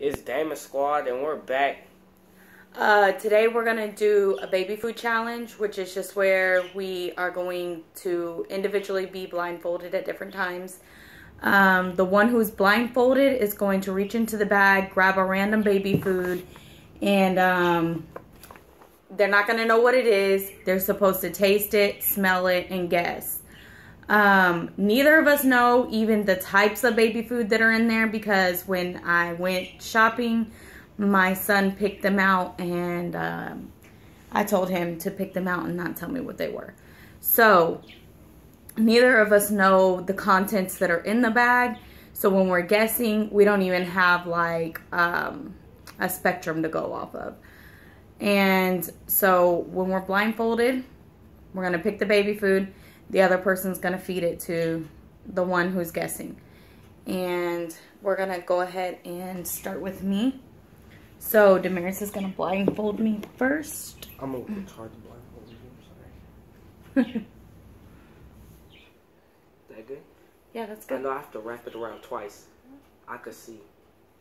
It's Dama Squad, and we're back. Uh, today we're gonna do a baby food challenge, which is just where we are going to individually be blindfolded at different times. Um, the one who's blindfolded is going to reach into the bag, grab a random baby food, and um, they're not gonna know what it is. They're supposed to taste it, smell it, and guess. Um, neither of us know even the types of baby food that are in there because when I went shopping, my son picked them out and um, I told him to pick them out and not tell me what they were. So, neither of us know the contents that are in the bag. So, when we're guessing, we don't even have like um, a spectrum to go off of. And so, when we're blindfolded, we're going to pick the baby food the other person's going to feed it to the one who's guessing. And we're going to go ahead and start with me. So Demarius is going to blindfold me first. I'm going to try to blindfold you. I'm sorry. that good? Yeah, that's good. I know I have to wrap it around twice. I could see.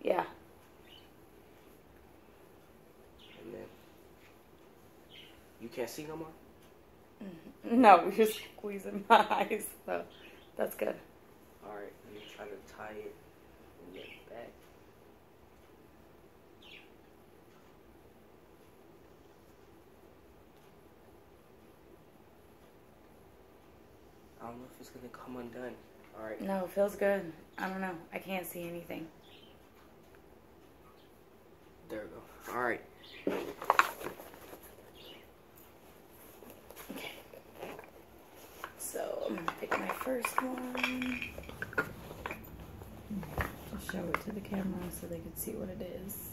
Yeah. And then you can't see no more? No, you're squeezing my eyes, so that's good. Alright, let me try to tie it and get it back. I don't know if it's gonna come undone. Alright. No, it feels good. I don't know. I can't see anything. There we go. Alright. first one. I'll show it to the camera so they can see what it is.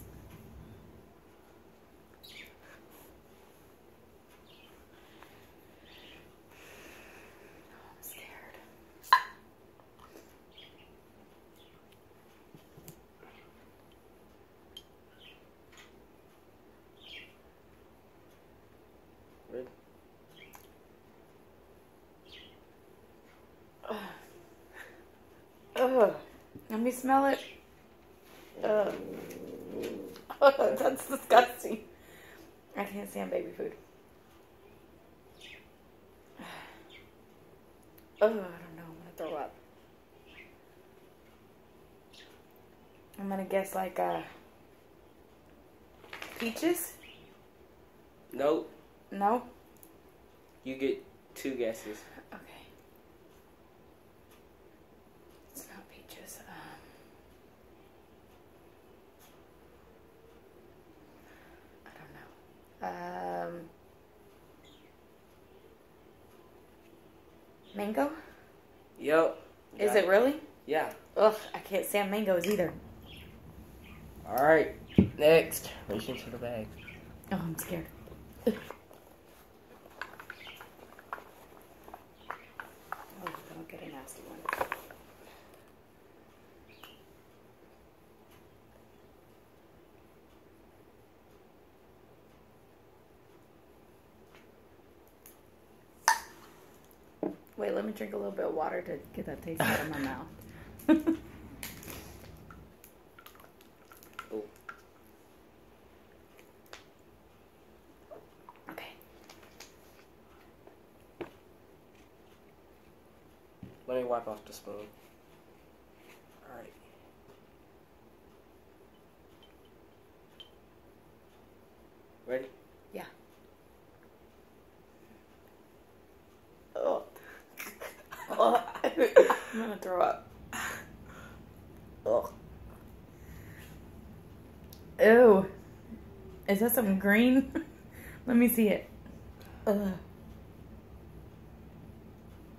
Ugh. Let me smell it. Ugh. that's disgusting. I can't stand baby food. Oh, I don't know. I'm gonna throw up. I'm gonna guess like uh peaches. Nope. No. You get two guesses. Mango? Yep. Is it, it really? Yeah. Ugh, I can't mangoes either. Alright, next. Reach into the bag. Oh, I'm scared. Wait, let me drink a little bit of water to get that taste out of my mouth. okay. Let me the spoon. Alright. Ready? Yeah. Oh. I'm gonna throw up. Ugh. Ew. Is that some green? Let me see it. Ugh.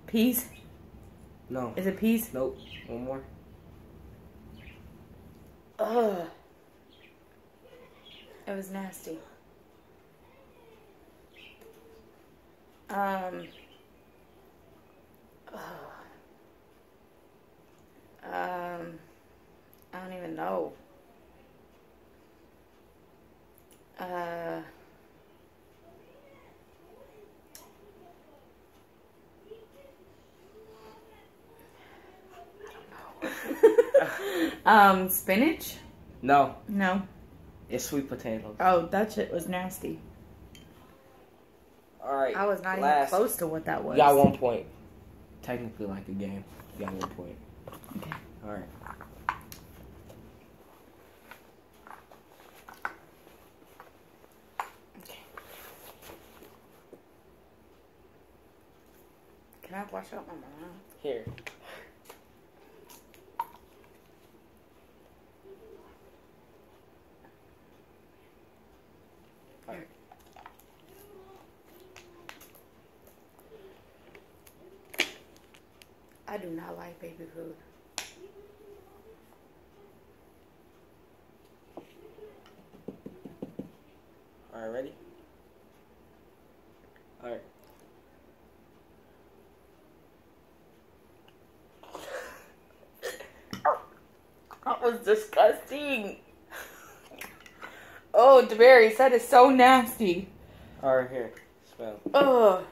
Peas? No. Is it peas? Nope. One more. Ugh. It was nasty. Um. Um, I don't even know. Uh, um, spinach. No, No. it's sweet potatoes. Oh, that shit was nasty. All right. I was not last. even close to what that was. You got one point. Technically, like a game. You got one point. Okay. All right. Okay. Can I wash out my mouth? Here. I like baby food. All right. Ready? All right. That was disgusting. Oh, Demarius, that is so nasty. All right. Here. Smell. Ugh.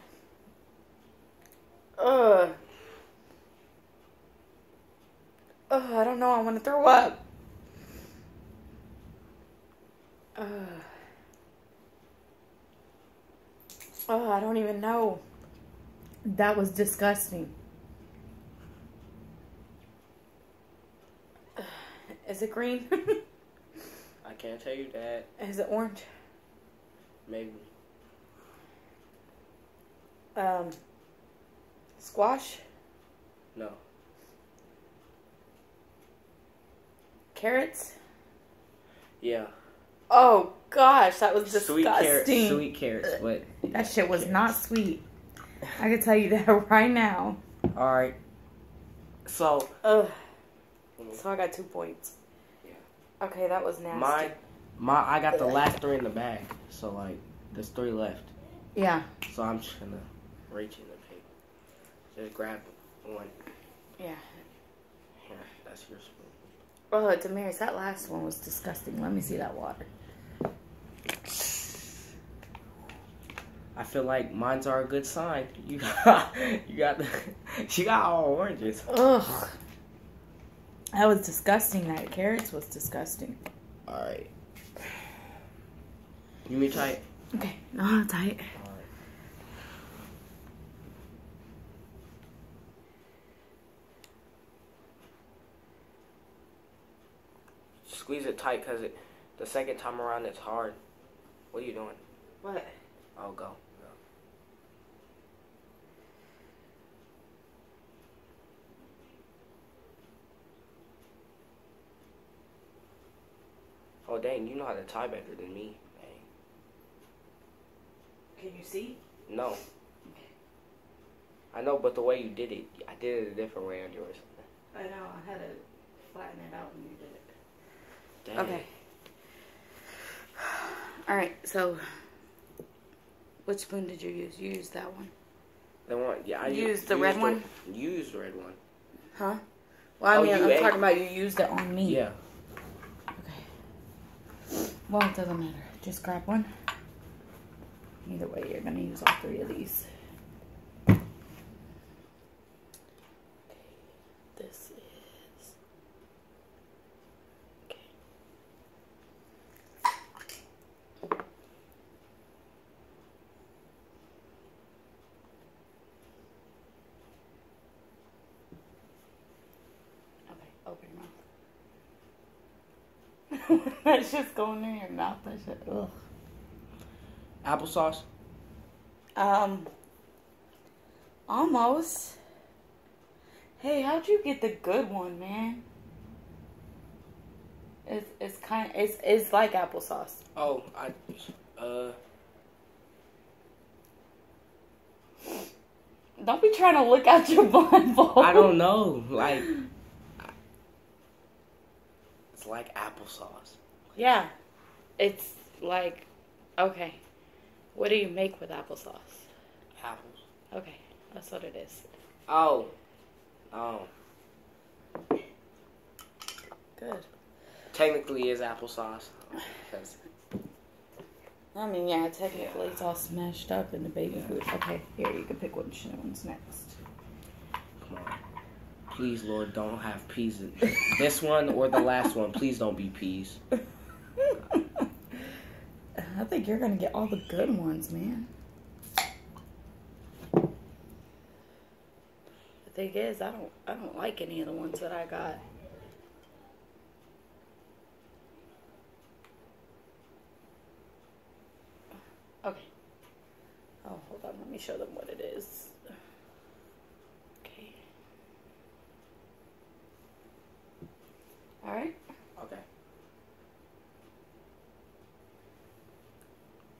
Ugh. Ugh, I don't know. I want to throw up. Ugh. Oh, I don't even know. That was disgusting. Ugh. Is it green? I can't tell you that. Is it orange? Maybe. Um, squash? No. Carrots? Yeah. Oh gosh, that was Sweet disgusting. carrots. Sweet carrots, but That shit was not sweet. I can tell you that right now. all right. So Ugh. Mm-hmm. So I got two points. Yeah. Okay, that was nasty. my my I got the last three in the bag. So like there's three left. Yeah. So I'm just gonna reach in the paper. Just grab one. Yeah. Here, that's your spoon. Oh, Demarius, that last one was disgusting. Let me see that water. I feel like mines are a good sign. You got you got the, she got all oranges. Ugh. That was disgusting. That carrots was disgusting. All right. You me tight. Okay, no, I'm tight. All right. Squeeze it tight, cause it the second time around it's hard. What are you doing? What? I'll go. go. Oh dang, you know how to tie better than me. Dang. Can you see? No. I know, but the way you did it, I did it a different way on yours. I know. I had to flatten it out when you did it. Dang. Okay. All right. So, which spoon did you use? You used that one, The one, yeah, I You u- used the red one? You used the red one. huh? Well, I Oh, mean, I'm ate- talking about you used it on me. Yeah. Okay. Well, it doesn't matter. Just grab one. Either way, you're gonna use all three of these. This is. Okay. Okay, open your mouth. That's just going in your mouth. That shit. Ugh. Applesauce. Um. Almost. Hey, how'd you get the good one, man? It's it's kind of, it's it's like applesauce. Oh, I. Uh. Don't be trying to look out your blindfold. I don't know. Like. Like applesauce. Yeah, it's like okay. What do you make with applesauce? Apples. Okay, that's what it is. Oh. Oh. Good. Technically, is applesauce. 'Cause- I mean, yeah, technically it's all smashed up in the baby food. Okay, here you can pick which one's next. come on. Please, Lord, don't have peas. in- This one or the last one. Please don't be peas. I think you're gonna get all the good ones, man. The thing is, I don't, I don't like any of the ones that I got. Okay. Oh, hold on. Let me show them what it is. Okay. All right. Okay.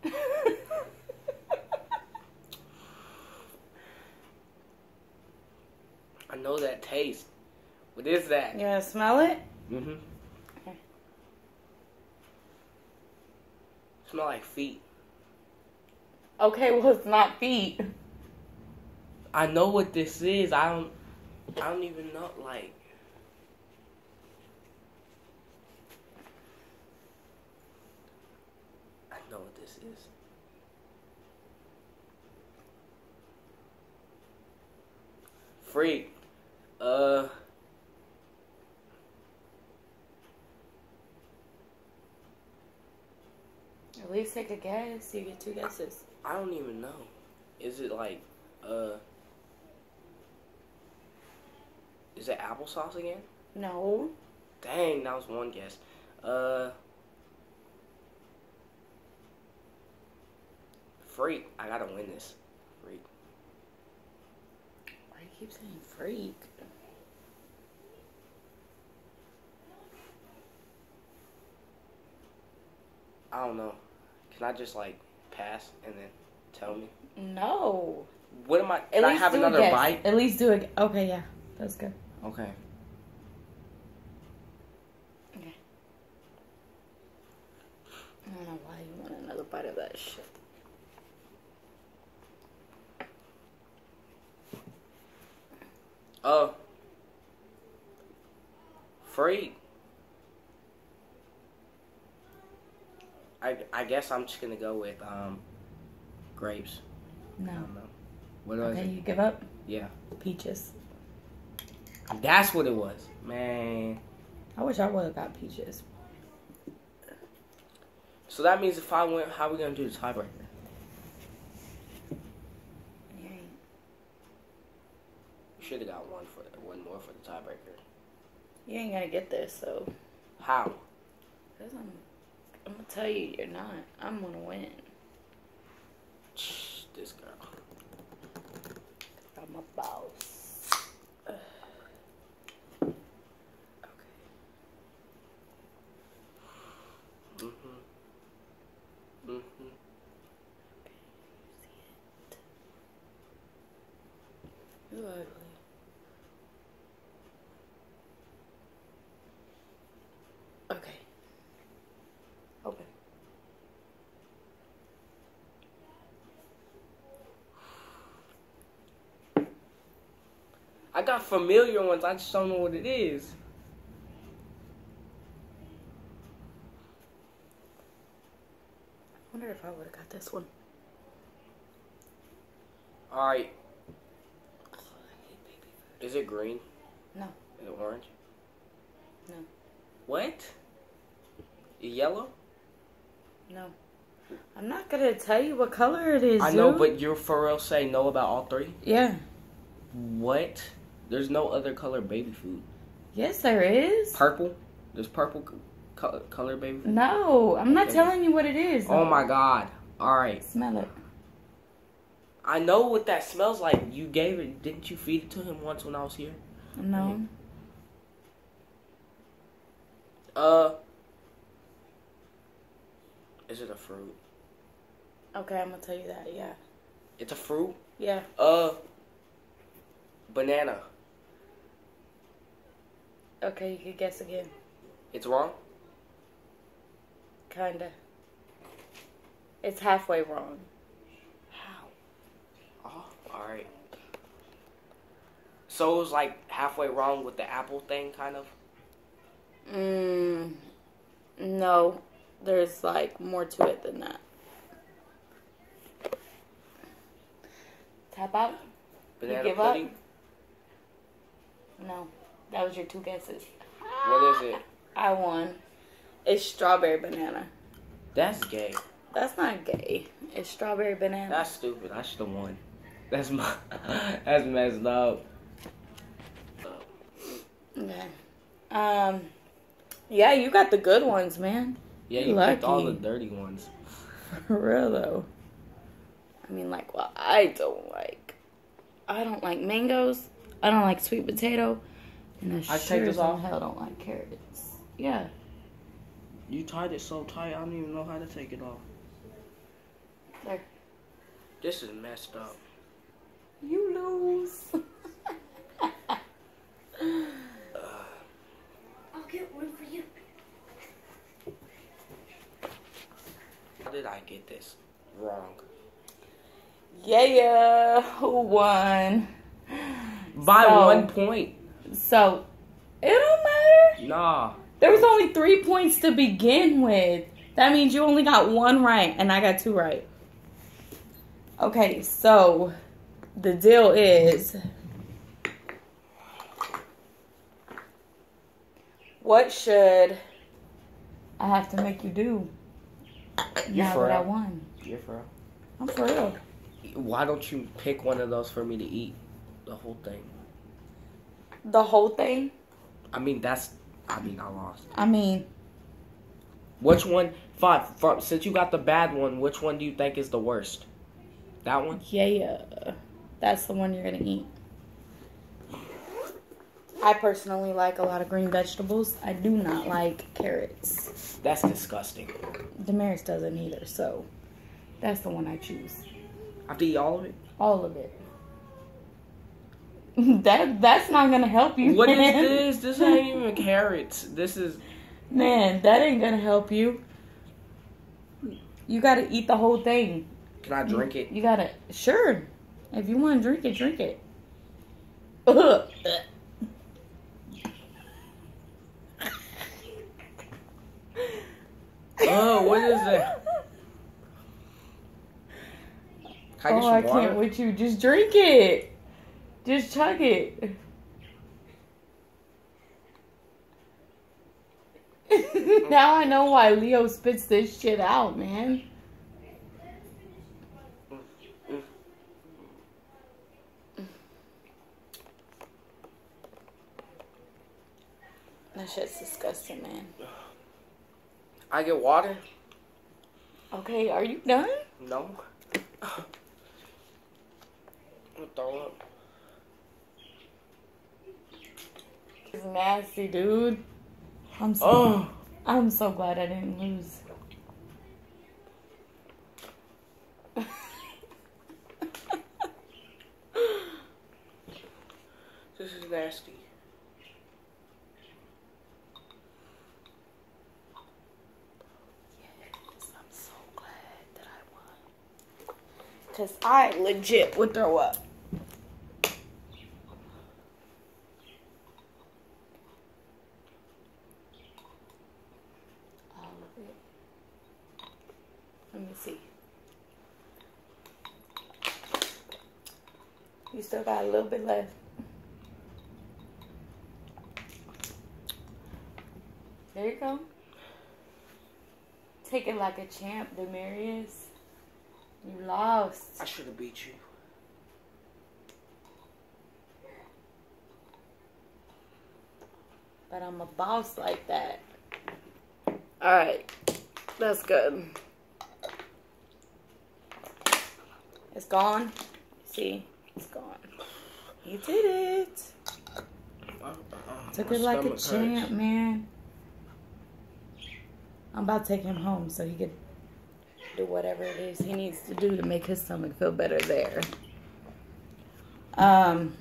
I know that taste. What is that? You gonna smell it? Mm-hmm. Okay. Smell like feet. Okay, well it's not feet. I know what this is. I don't. I don't even know. Like. I know what this is. Freak. Uh. At least take a guess. You get two guesses. I don't even know. Is it like, uh. Is it applesauce again? No. Dang, that was one guess. Uh. Freak. I gotta win this. Freak. Why do you keep saying freak? I don't know. Can I just like pass and then tell me? No. What am I? At Can I least have do another guess. bite? At least do it. Okay, yeah, that's good. Okay. Okay. I don't know why you want another bite of that shit. Oh. free. I I guess I'm just gonna go with um grapes. I No. don't know. What was Okay, it? you give up. Yeah. Peaches. That's what it was. Man. I wish I would have got peaches. So that means if I win, how are we gonna do the tiebreaker? You ain't- We should have got one for one more for the tiebreaker. You ain't gonna get this, so. How? Cause I'm, I'm gonna tell you, you're not. I'm gonna win. This girl. I'm a boss. I got familiar ones. I just don't know what it is. I wonder if I would have got this one. All right. Oh, I hate baby food. Is it green? No. Is it orange? No. What? Yellow? No. I'm not gonna tell you what color it is. I know, dude. but you're for real say no about all three. yeah. What? There's no other color baby food. Yes, there is. Purple? There's purple co- co- color baby food. No, I'm not Okay. telling you what it is. Oh my god. All right. Smell it. I know what that smells like. You gave it. Didn't you feed it to him once when I was here? No. Uh. Is it a fruit? Okay, I'm gonna tell you that. Yeah. It's a fruit. Yeah. Uh. Banana. Okay, you could guess again. It's wrong. Kinda. It's halfway wrong. How? Oh, all right. So it was like halfway wrong with the apple thing, kind of. Mm. No, there's like more to it than that. Tap out. Banana give up? No, that was your two guesses. What is it? I won. It's strawberry banana. That's gay. That's not gay. It's strawberry banana. That's stupid. I should have won. That's my. That's messed up. okay. Um. Yeah, you got the good ones, man. Yeah, you picked all the dirty ones. For real though. I mean, like, well, I don't like. I don't like mangoes. I don't like sweet potato. And I, I sure take this as off? hell don't like carrots. Yeah. You tied it so tight, I don't even know how to take it off. There. This is messed up. You lose. I'll get one for you. How did I get this wrong? yeah, who won? By So- one point. So, it don't matter. Nah. There was only three points to begin with. That means you only got one right, and I got two right. Okay, so the deal is what should I have to make you do You now for that I won? You're for real. I'm for real. Why don't you pick one of those for me to eat? The whole thing. The whole thing? I mean, that's. I mean, I lost. I mean, Which one? Five. From, since you got the bad one, which one do you think is the worst? That one? yeah, yeah. that's the one you're gonna eat. I personally like a lot of green vegetables. I do not like carrots. That's disgusting. Demarius doesn't either, so that's the one I choose. I have to eat all of it. All of it. that that's not gonna help you. What is man. this? This ain't even carrots. This is. Man, that ain't gonna help you. You gotta eat the whole thing. Can I drink it? You gotta sure. If you wanna drink it, drink it. Ugh. Oh, what is that? Can I oh, I water? can't with you. Just drink it. Just chug it. now I know why Leo spits this shit out, man. That shit's disgusting, man. I get water? Okay, are you done? No. I'm gonna throw up. It's nasty, dude. I'm so Oh. I'm so glad I didn't lose. This is nasty. Yes, I'm so glad that I won. Cause I legit would throw up. All of it. Let me see. You still got a little bit left. There you go. Take it like a champ, Demarius. You lost. I should have beat you. But I'm a boss like that. Alright. That's good. It's gone. See? It's gone. You did it. Took it like a hurts. champ, man. I'm about to take him home so he could do whatever it is he needs to do to make his stomach feel better there. Um.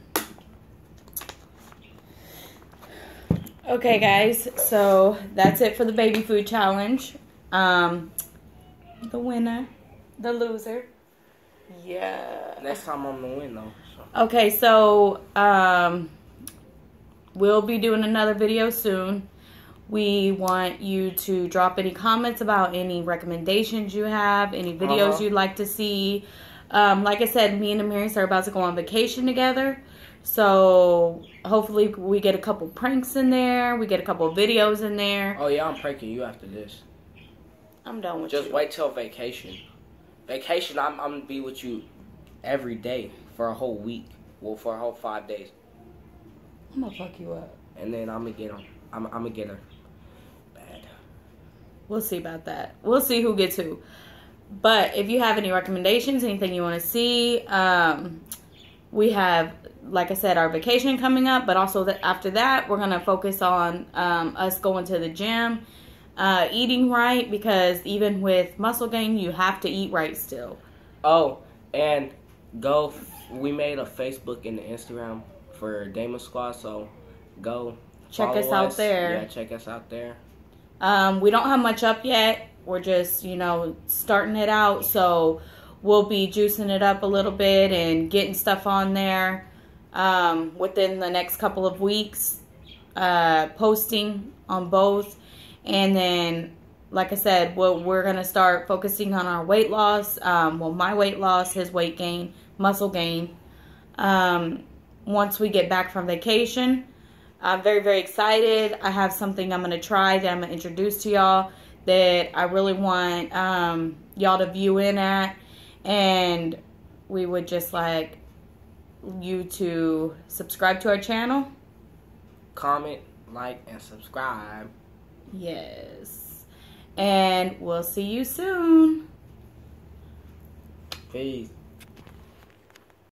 Okay, guys. So that's it for the baby food challenge. Um, the winner, the loser. Yeah. Next time I'm gonna win though. So. Okay, so um, we'll be doing another video soon. We want you to drop any comments about any recommendations you have, any videos Uh-huh. you'd like to see. Um, like I said, me and Amaris are about to go on vacation together. So hopefully we get a couple pranks in there. We get a couple videos in there. Oh yeah, I'm pranking you after this. I'm done with Just you. Just wait till vacation. Vacation, I'm, I'm gonna be with you every day for a whole week. Well, for a whole five days, I'm gonna fuck you up. and then I'm gonna get him. I'm, I'm gonna get her. Bad. We'll see about that. We'll see who gets who. But if you have any recommendations, anything you want to see, um, we have, like I said, our vacation coming up. But also that after that, we're gonna focus on um, us going to the gym, uh, eating right because even with muscle gain, you have to eat right still. Oh, and go. We made a Facebook and an Instagram for Dama Squad, so go Check follow us out there. Yeah, check us out there. Um, we don't have much up yet. We're just, you know, starting it out. So we'll be juicing it up a little bit and getting stuff on there um, within the next couple of weeks. Uh, posting on both. And then, like I said, we'll, we're going to start focusing on our weight loss. Um, well, my weight loss, his weight gain, muscle gain. Um, once we get back from vacation. I'm very, very excited. I have something I'm going to try that I'm going to introduce to y'all that I really want um, y'all to view in at. And we would just like you to subscribe to our channel. Comment, like, and subscribe. Yes. And we'll see you soon. Peace.